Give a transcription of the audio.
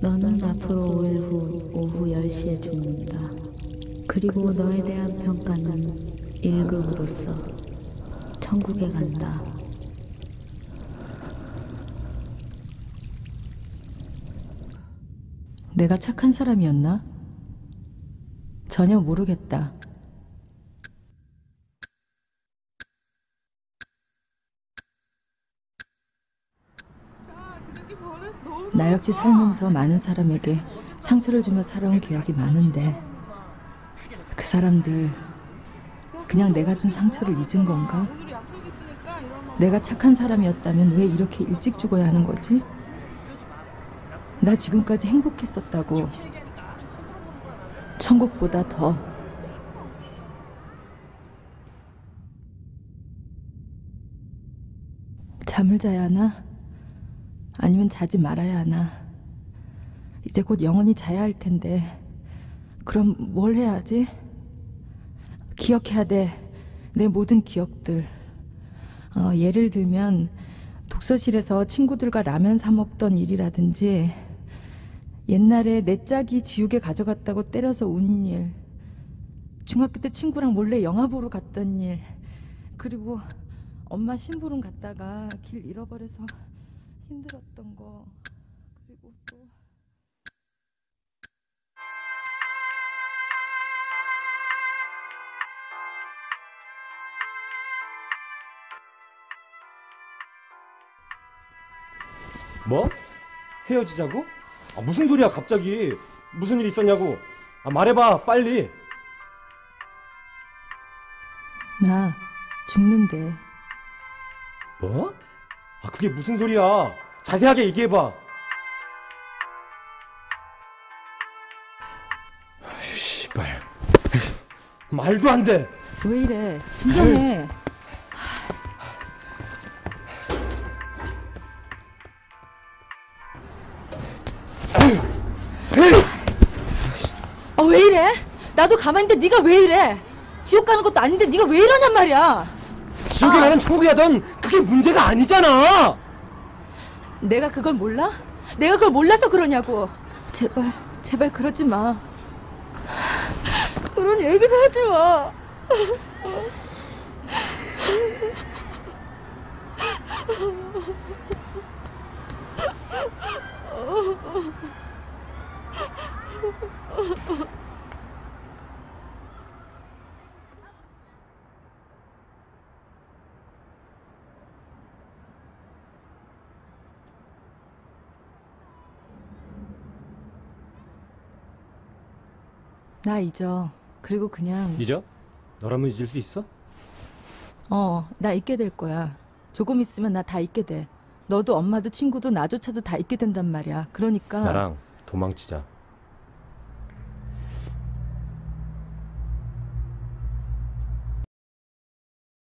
너는 앞으로 5일 후 오후 10시에 죽는다. 그리고 너에 대한 평가는 1급으로서 천국에 간다. 내가 착한 사람이었나? 전혀 모르겠다. 나역지 살면서 많은 사람에게 상처를 주며 살아온 기억이 많은데 그 사람들 그냥 내가 준 상처를 잊은 건가? 내가 착한 사람이었다면 왜 이렇게 일찍 죽어야 하는 거지? 나 지금까지 행복했었다고 천국보다 더 잠을 자야 하나? 아니면 자지 말아야 하나? 이제 곧 영원히 자야 할 텐데 그럼 뭘 해야 하지? 기억해야 돼. 내 모든 기억들. 어, 예를 들면 독서실에서 친구들과 라면 사 먹던 일이라든지 옛날에 내 짝이 지우개 가져갔다고 때려서 운 일. 중학교 때 친구랑 몰래 영화 보러 갔던 일. 그리고 엄마 심부름 갔다가 길 잃어버려서 힘들었던 거. 그리고 또 뭐? 헤어지자고? 아, 무슨 소리야 갑자기 무슨 일 있었냐고 아, 말해봐 빨리 나 죽는데 뭐? 아 그게 무슨 소리야 자세하게 얘기해봐 씨발 말도 안돼 왜 이래? 진정해. 어, 왜 이래? 나도 가만히 있는데 네가 왜 이래? 지옥 가는 것도 아닌데 네가 왜 이러냔 말이야. 가든 천국에 가든 그게 문제가 아니잖아 내가 그걸 몰라? 내가 그걸 몰라서 그러냐고. 제발, 제발 그러지 마. 그런 얘기도 하지 마. 나 잊어. 그리고 그냥 잊어? 너라면 잊을 수 있어? 어, 나 잊게 될 거야. 조금 있으면 나 다 잊게 돼. 너도 엄마도 친구도 나조차도 다 잊게 된단 말이야. 그러니까 나랑 도망치자